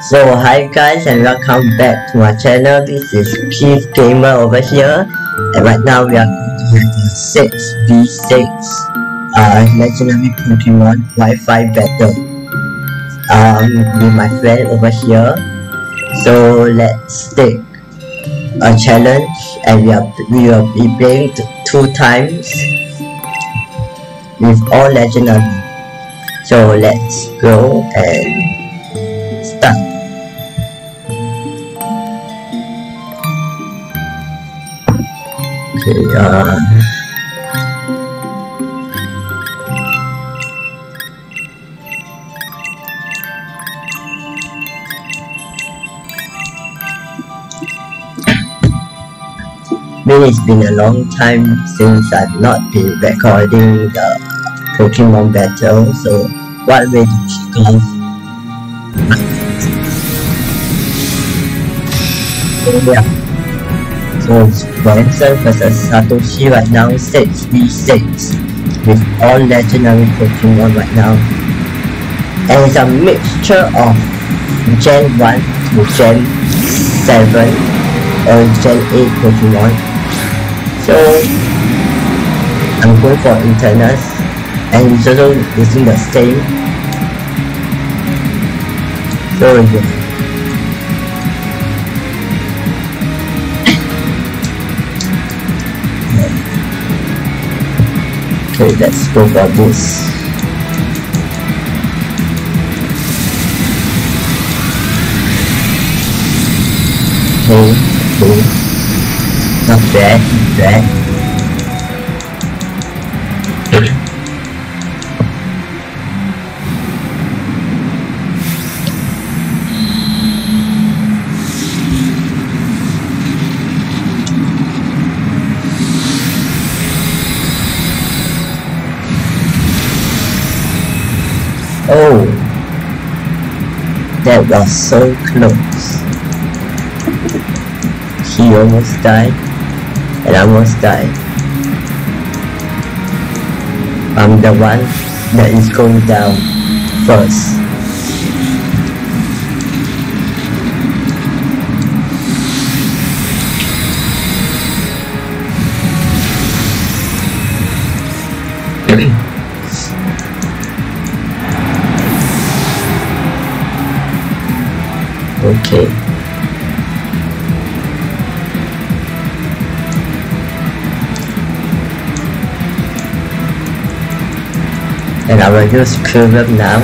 So hi guys and welcome back to my channel. This is Keith Gamer over here and right now we are going to have a 6v6 uh, legendary Pokemon Wi-Fi battle um, with my friend over here. So let's take a challenge and we are we will be playing two times with all legendary. So let's go and start. Okay, uh, it's been a long time since I've not been recording the Pokemon battle, so what way kick off? Yeah. So it's Branson versus Satoshi right now, 6v6 with all legendary Pokemon right now. And it's a mixture of Gen 1 to Gen 7 or Gen 8 Pokemon. So I'm going for Eternatus and it's also using the same. So yeah. Okay, let's go this. Okay, okay. Not bad, bad. That was so close. He almost died, and I almost died. I'm the one that is going down first. Okay. And I will use Curve now.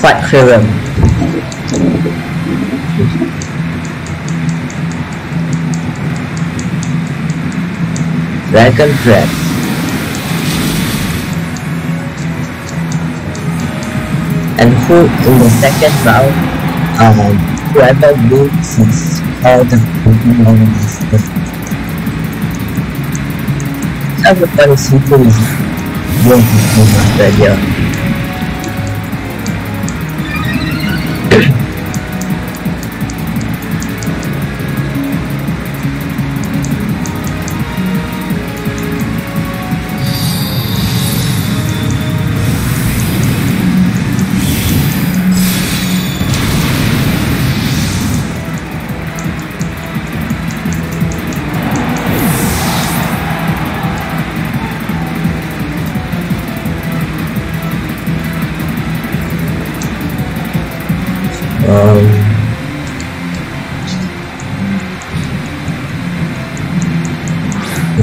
Fight Curve. Dragon Breath. And who in the second round, um, whoever loses all the Pokemon Master everybody simply is going to come after here.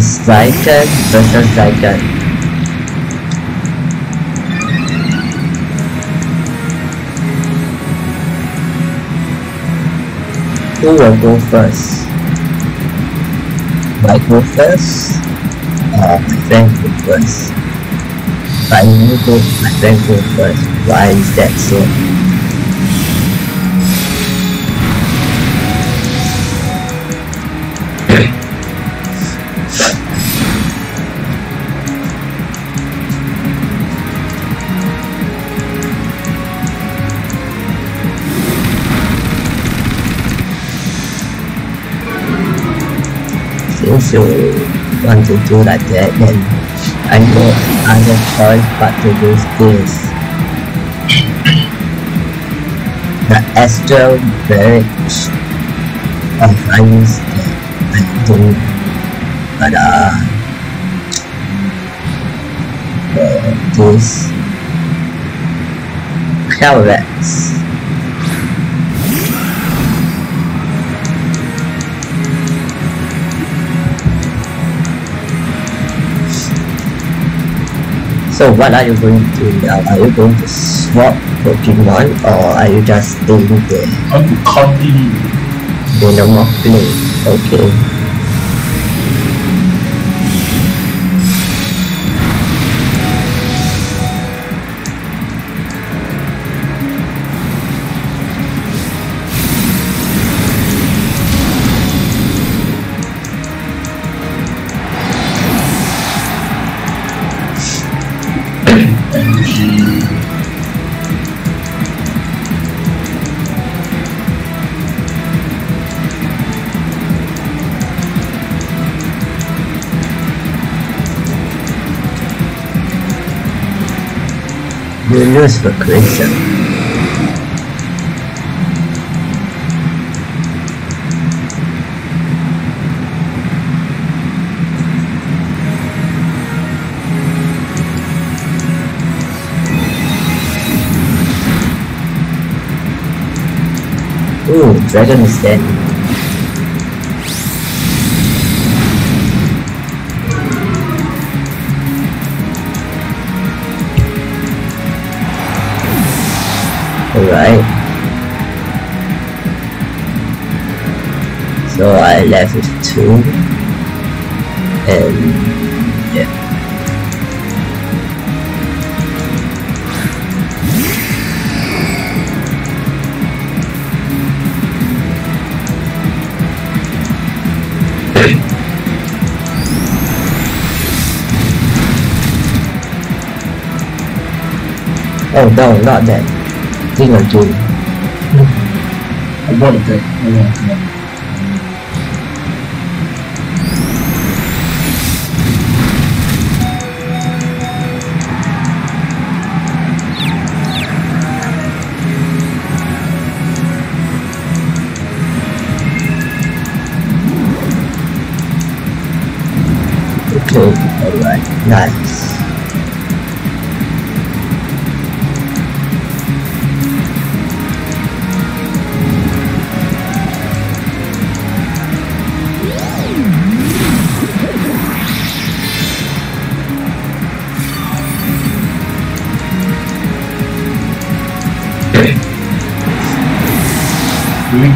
Zygon versus Zygon. Who will go first? I go first? Uh, my friend go first. But I will go, my friend go first. Why is that so? You want to do like that then I no other choice but to use this the astral bridge of lines that I do but uh, uh this Hellrex So what are you going to do now? Are you going to swap Pokemon or are you just staying there? I want to continue. You no more play. Okay. Lose for creation. Ooh, dragon is dead. Alright. So I left with two. And yeah. Oh no, not that. Thing again. I bought deck. I want to. Okay, alright, nice.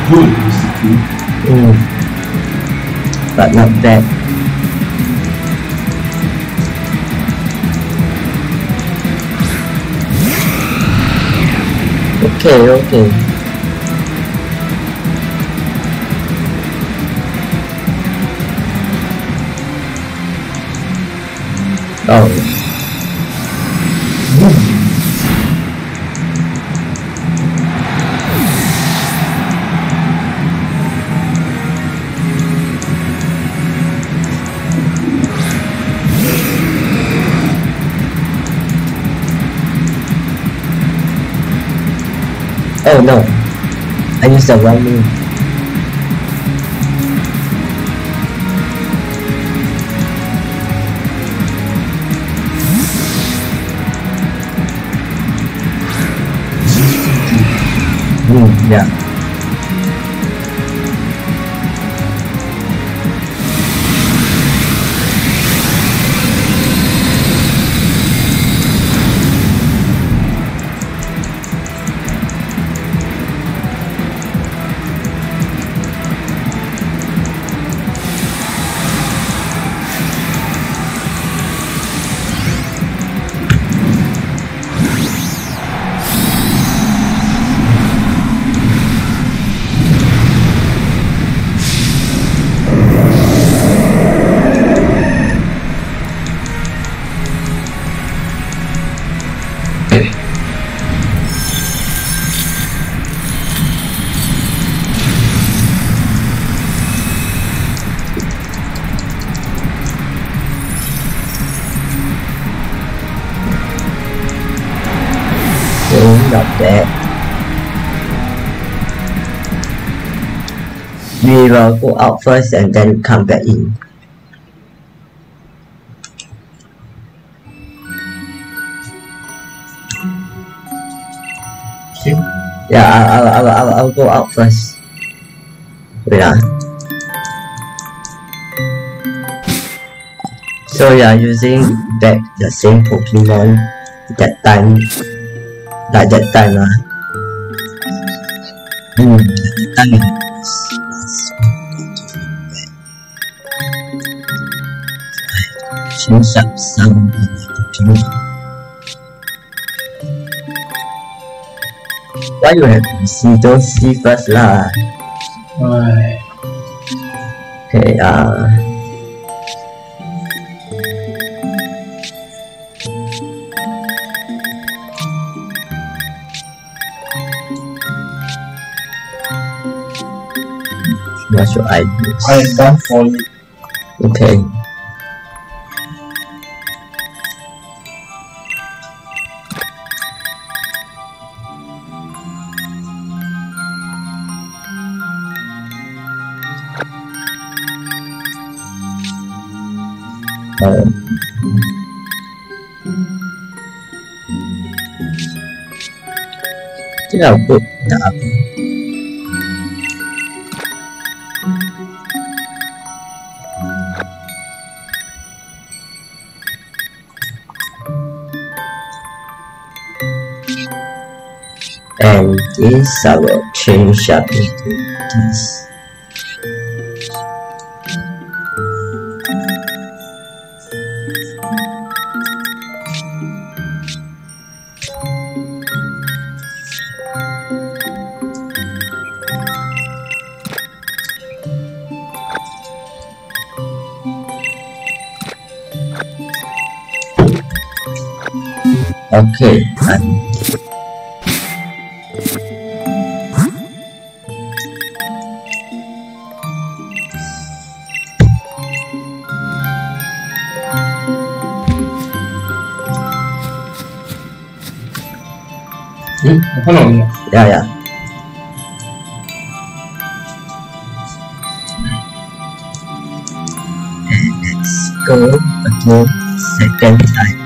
Good. Q. Mm. But not bad. Okay, okay. Oh, oh no. I used the wrong move. Hmm, yeah. Not bad. We will go out first and then come back in. Okay. Yeah, I'll, I'll, I'll, I'll, go out first. Wait ah. So are using back the same Pokemon that time, like that time ah. Hmm, that time it was last Change up some of the Pokemon. Why you have to see? Don't see first lah. 哎，Okay, uh, what should I do? I am done for you. Okay. Um, I think I'll and this I will change this. Okay, and hello. Yeah, yeah. Go again second time.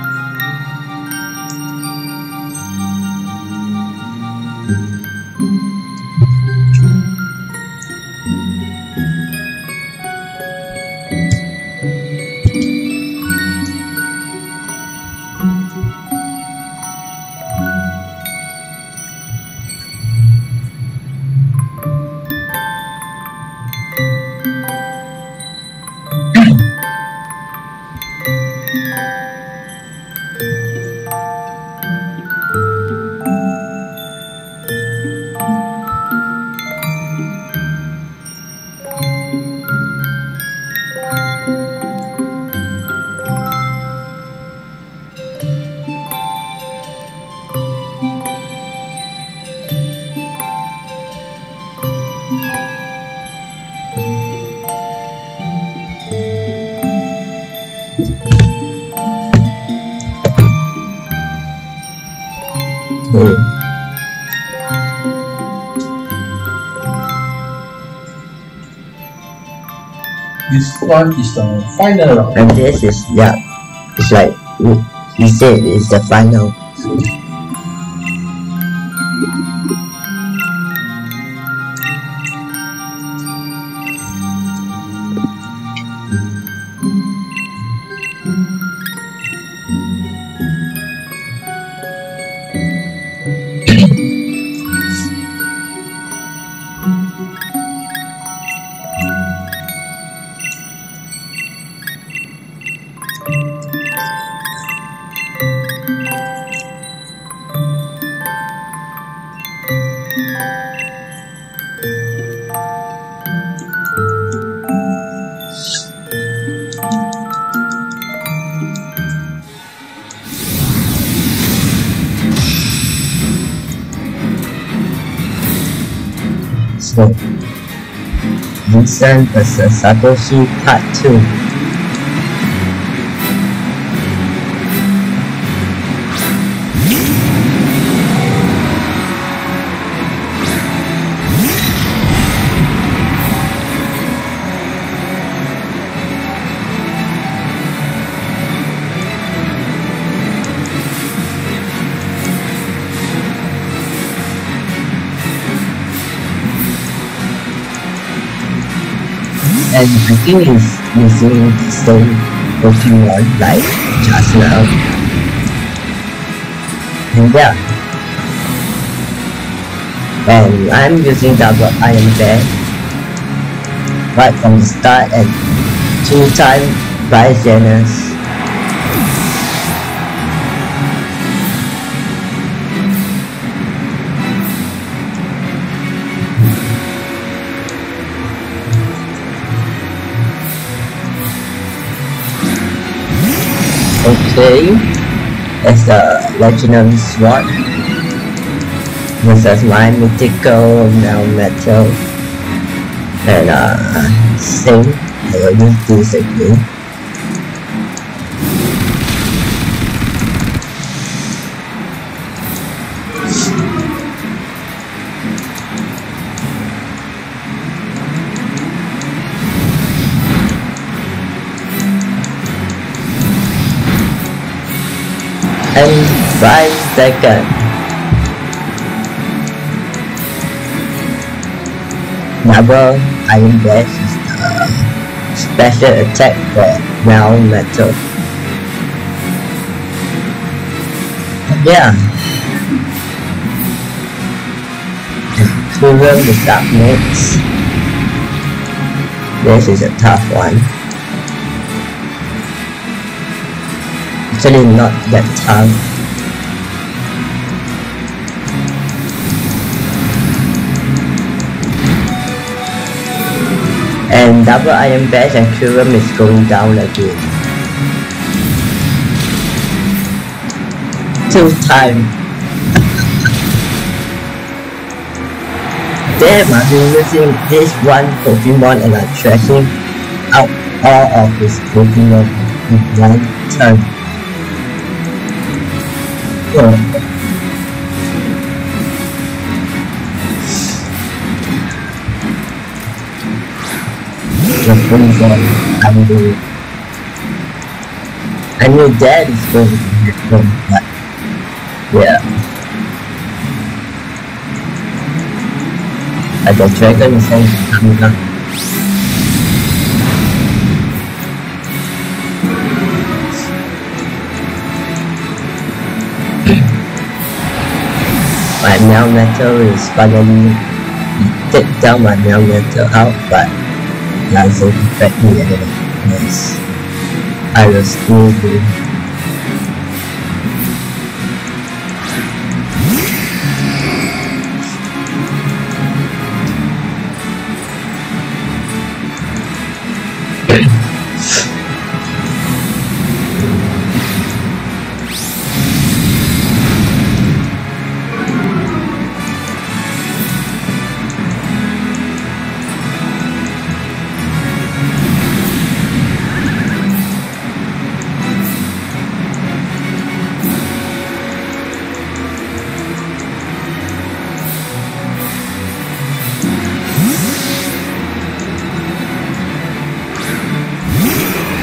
Is the final round. And this is yeah, it's like we, we said it's the final. Vincent versus Satoshi Part 2. I think he's using the same Pokemon like just now. And yeah. And I'm using double Iron Bash right from the start and two time by Janus. Okay, it's a legendary sword is my mythical now metal. And uh same I will use this again and five seconds. Double Iron Bash is the special attack for ground metal. Yeah. Kyurem the Dark Mix. This is a tough one. actually not that tough. And double iron bash and Kyurem is going down again. Two time. Damn, I've been using this one Pokemon and I'm trashing out all of his Pokemon in one turn. Yeah. Freezer I knew I knew dad is going to be here but yeah. And the dragon is also coming up. my Melmetal is finally take down my Melmetal out but doesn't affect me yes I will still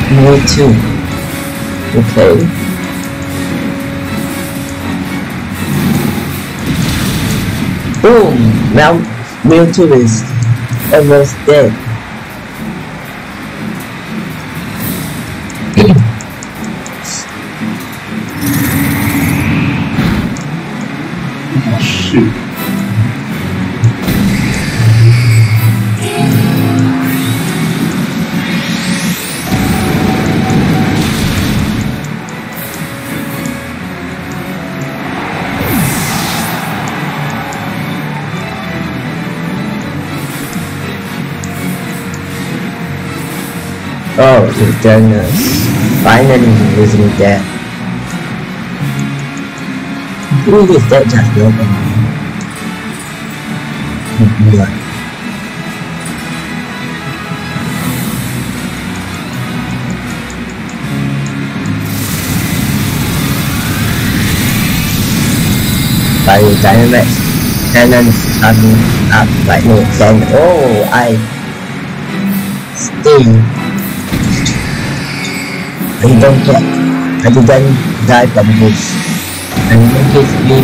Me too. Okay. Boom! Now Mewtwo is almost dead. This. Finally using that. Who is that just broken? What? By Dynamax cannons coming up like no then oh I stay I don't get I didn't die from this and in case me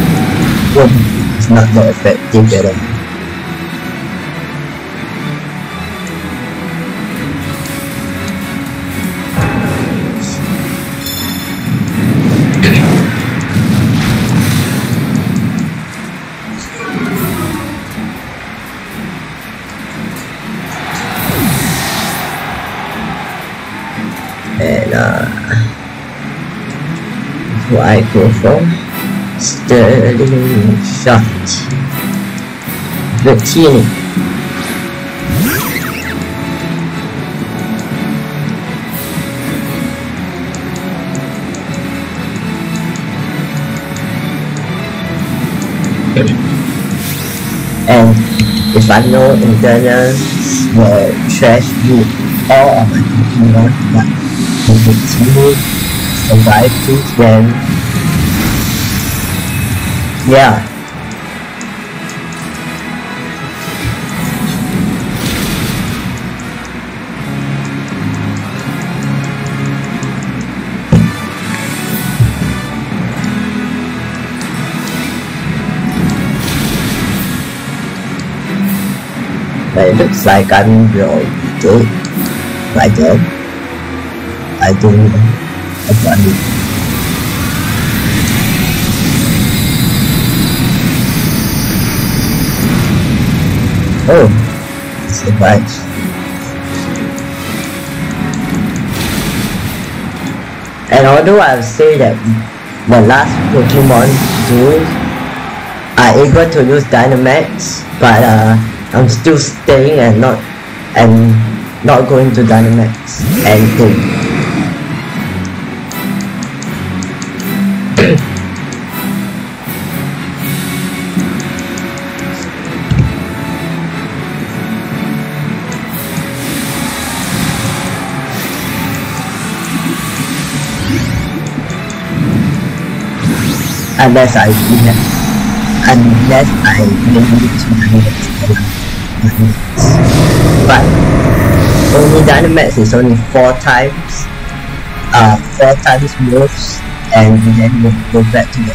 boom is not that effective at all I go for? Sterling shot. The team. And if I know Eternatus will uh, trash you all of my Pokemon, but if it's survive to then yeah. But it looks like I'm really. Like that. I don't know. I don't Oh, it's a badge. And although I've said that the last Pokemon do are able to use Dynamax, but uh, I'm still staying and not and not going to Dynamax and unless I unless I limit to Dynamax. But only Dynamax is only four times, uh, four times moves, and then we'll go back to the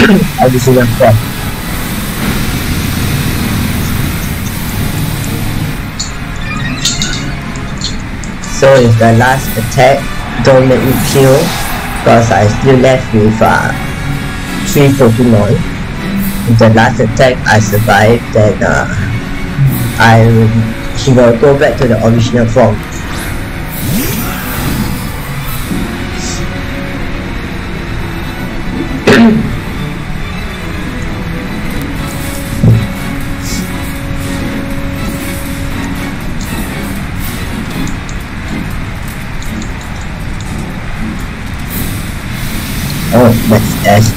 original form. So if the last attack don't make me kill, because I still left with uh, three Pokemon. The last attack I survived then uh, I he will go back to the original form. oh, that's Ashby.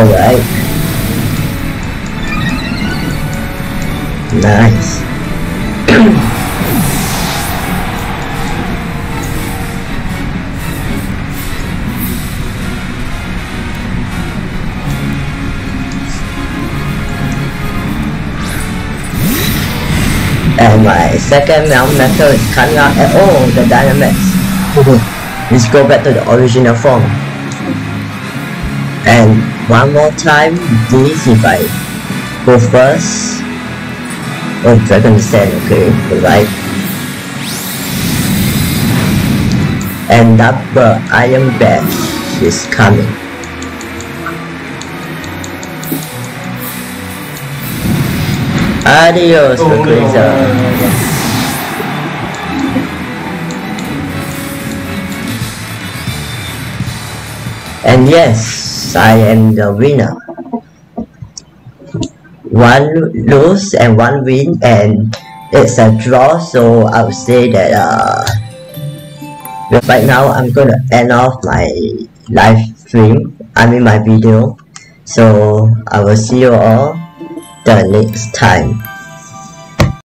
Alright. Nice. and my second round method is coming out at all the Dynamax. Let's go back to the original form. And one more time, this if oh, I go first. Oh, Dragon Sand, okay, right. And double Iron Bash is coming. Adios, oh, And yes, I am the winner. One lose and one win and it's a draw so I would say that uh, right now I'm gonna end off my live stream, I mean my video. So I will see you all the next time.